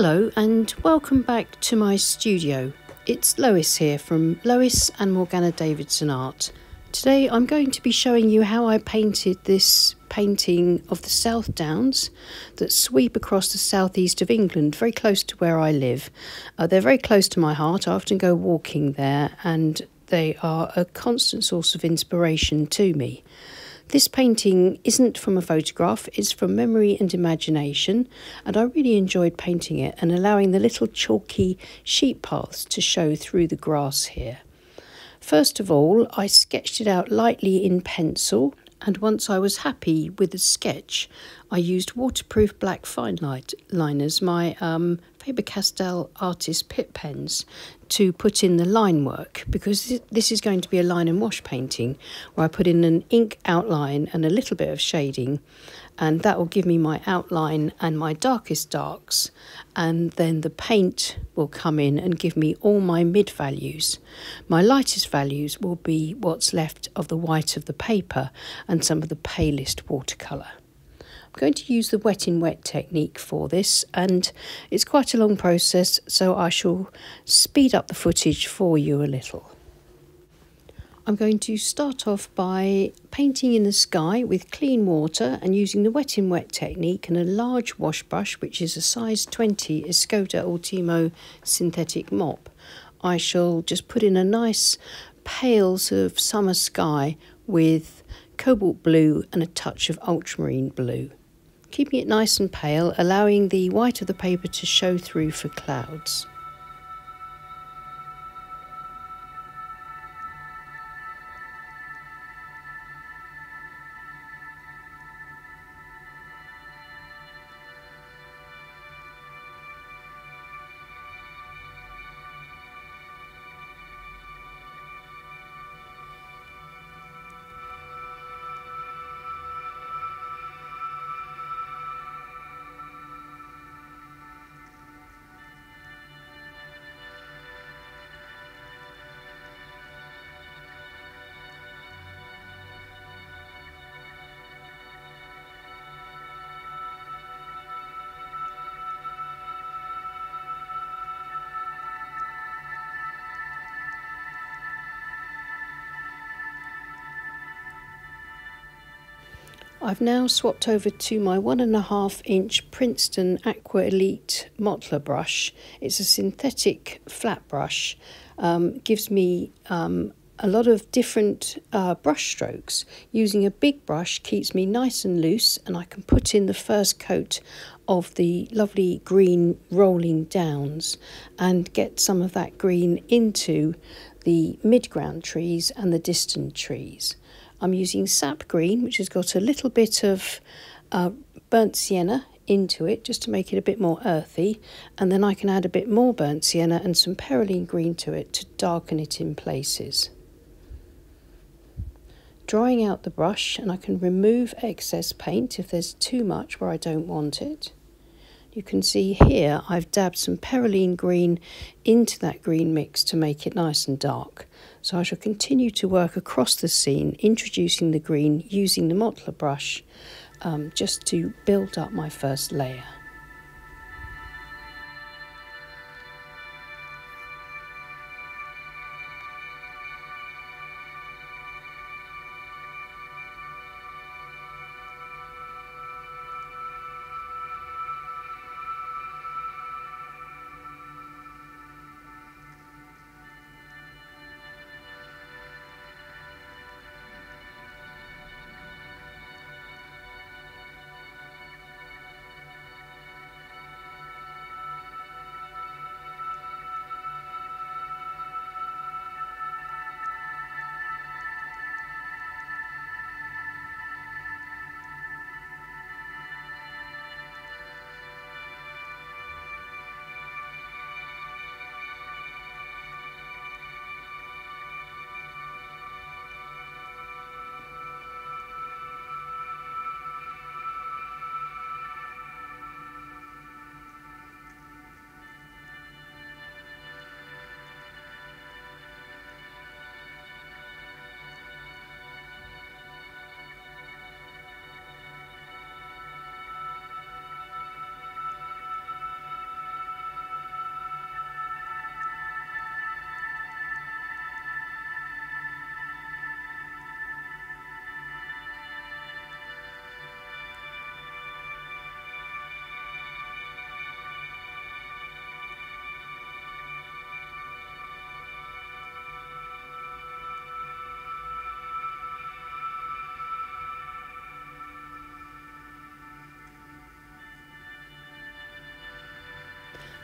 Hello and welcome back to my studio. It's Lois here from Lois and Morgaine Davidson Art. Today I'm going to be showing you how I painted this painting of the South Downs that sweep across the southeast of England, very close to where I live. Uh, they're very close to my heart. I often go walking there and they are a constant source of inspiration to me. This painting isn't from a photograph, it's from memory and imagination, and I really enjoyed painting it and allowing the little chalky sheep paths to show through the grass here. First of all, I sketched it out lightly in pencil, and once I was happy with the sketch, I used waterproof black fine light liners, my um, Faber-Castell artist Pitt pens, to put in the line work because this is going to be a line and wash painting where I put in an ink outline and a little bit of shading and that will give me my outline and my darkest darks and then the paint will come in and give me all my mid values. My lightest values will be what's left of the white of the paper and some of the palest watercolour. Going to use the wet in wet technique for this and it's quite a long process so I shall speed up the footage for you a little. I'm going to start off by painting in the sky with clean water and using the wet in wet technique and a large wash brush which is a size 20 Escoda Ultimo synthetic mop. I shall just put in a nice pale sort of summer sky with cobalt blue and a touch of ultramarine blue keeping it nice and pale, allowing the white of the paper to show through for clouds. I've now swapped over to my one and a half inch Princeton Aqua Elite Mottler brush. It's a synthetic flat brush, um, gives me um, a lot of different uh, brush strokes. Using a big brush keeps me nice and loose and I can put in the first coat of the lovely green rolling downs and get some of that green into the mid-ground trees and the distant trees. I'm using sap green, which has got a little bit of uh, burnt sienna into it just to make it a bit more earthy and then I can add a bit more burnt sienna and some perylene green to it to darken it in places. Drying out the brush and I can remove excess paint if there's too much where I don't want it. You can see here I've dabbed some perylene green into that green mix to make it nice and dark. So I shall continue to work across the scene, introducing the green using the Mottler brush um, just to build up my first layer.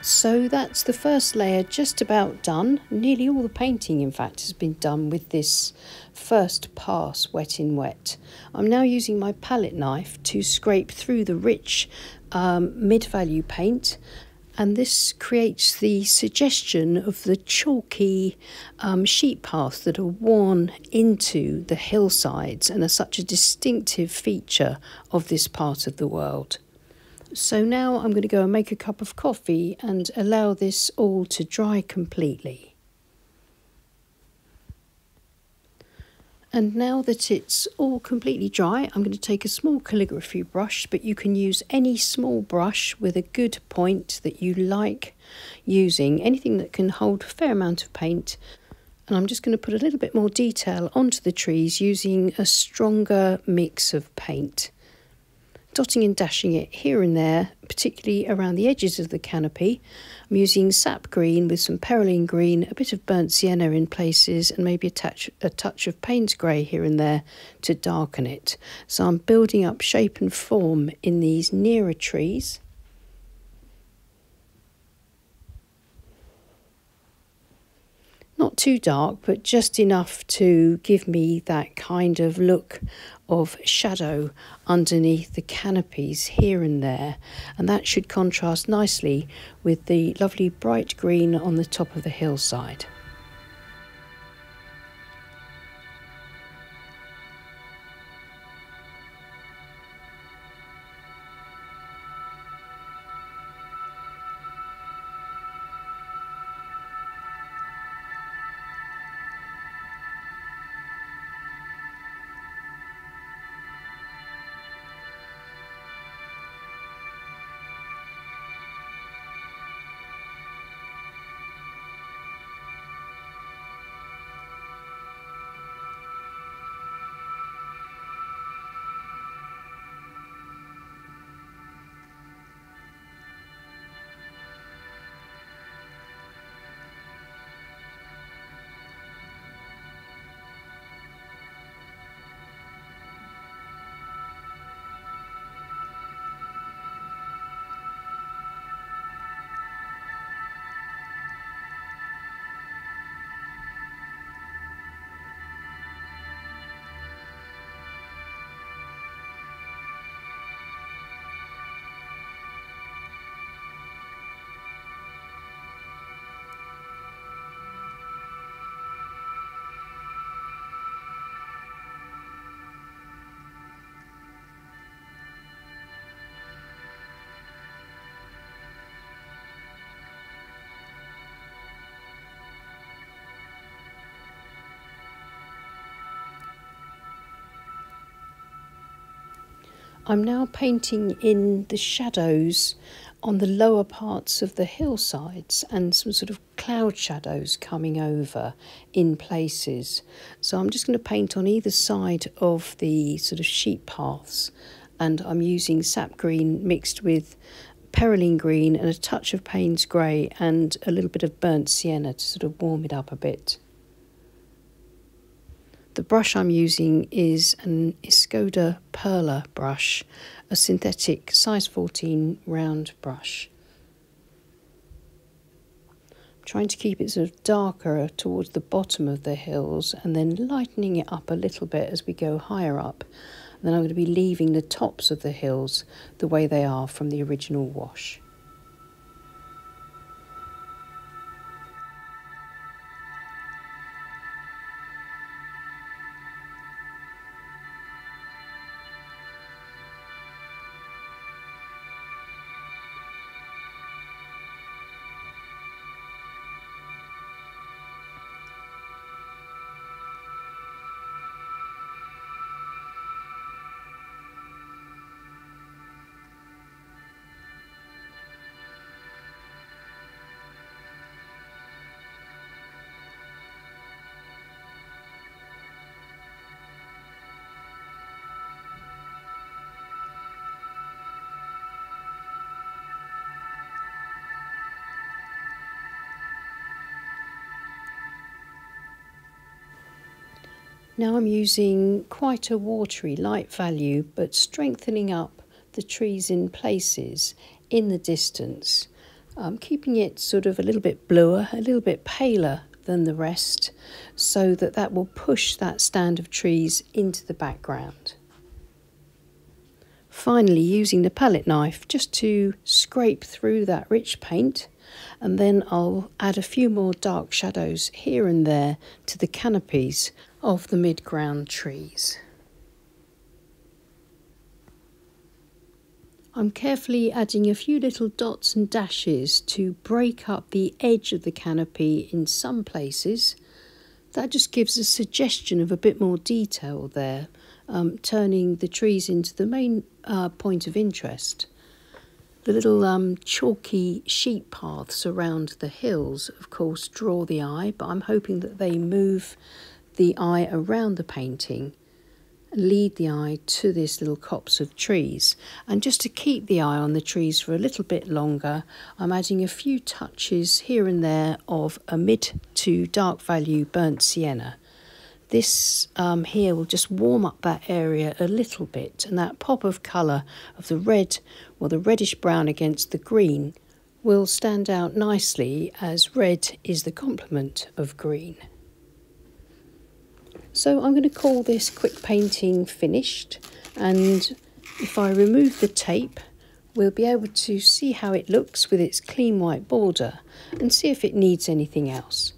So that's the first layer just about done. Nearly all the painting, in fact, has been done with this first pass wet in wet. I'm now using my palette knife to scrape through the rich um, mid-value paint and this creates the suggestion of the chalky um, sheep paths that are worn into the hillsides and are such a distinctive feature of this part of the world. So now I'm going to go and make a cup of coffee and allow this all to dry completely. And now that it's all completely dry, I'm going to take a small calligraphy brush, but you can use any small brush with a good point that you like using, anything that can hold a fair amount of paint. And I'm just going to put a little bit more detail onto the trees using a stronger mix of paint dotting and dashing it here and there, particularly around the edges of the canopy. I'm using sap green with some perylene green, a bit of burnt sienna in places, and maybe a touch, a touch of Payne's grey here and there to darken it. So I'm building up shape and form in these nearer trees. not too dark, but just enough to give me that kind of look of shadow underneath the canopies here and there, and that should contrast nicely with the lovely bright green on the top of the hillside. I'm now painting in the shadows on the lower parts of the hillsides and some sort of cloud shadows coming over in places. So I'm just going to paint on either side of the sort of sheep paths and I'm using sap green mixed with perylene green and a touch of Payne's grey and a little bit of burnt sienna to sort of warm it up a bit. The brush I'm using is an Escoda Perla brush, a synthetic size 14 round brush. I'm trying to keep it sort of darker towards the bottom of the hills and then lightening it up a little bit as we go higher up. And then I'm going to be leaving the tops of the hills the way they are from the original wash. Now I'm using quite a watery light value, but strengthening up the trees in places in the distance. um, keeping it sort of a little bit bluer, a little bit paler than the rest, so that that will push that stand of trees into the background. Finally, using the palette knife just to scrape through that rich paint, and then I'll add a few more dark shadows here and there to the canopies of the mid-ground trees. I'm carefully adding a few little dots and dashes to break up the edge of the canopy in some places. That just gives a suggestion of a bit more detail there um, turning the trees into the main uh, point of interest. The little um, chalky sheep paths around the hills, of course, draw the eye, but I'm hoping that they move the eye around the painting lead the eye to this little copse of trees. And just to keep the eye on the trees for a little bit longer, I'm adding a few touches here and there of a mid to dark value burnt sienna this um, here will just warm up that area a little bit and that pop of colour of the red or the reddish brown against the green will stand out nicely as red is the complement of green. So I'm going to call this quick painting finished and if I remove the tape we'll be able to see how it looks with its clean white border and see if it needs anything else.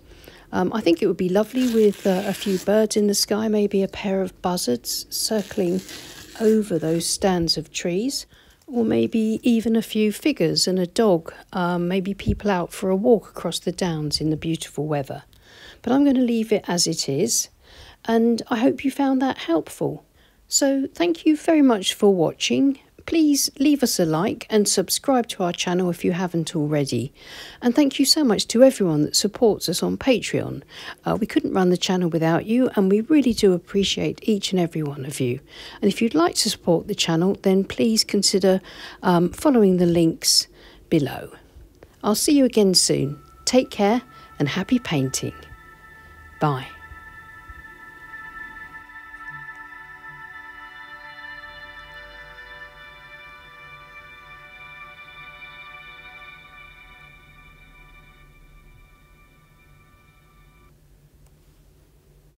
Um, I think it would be lovely with uh, a few birds in the sky, maybe a pair of buzzards circling over those stands of trees, or maybe even a few figures and a dog, um, maybe people out for a walk across the downs in the beautiful weather. But I'm going to leave it as it is, and I hope you found that helpful. So, thank you very much for watching. Please leave us a like and subscribe to our channel if you haven't already. And thank you so much to everyone that supports us on Patreon. Uh, we couldn't run the channel without you, and we really do appreciate each and every one of you. And if you'd like to support the channel, then please consider um, following the links below. I'll see you again soon. Take care and happy painting. Bye.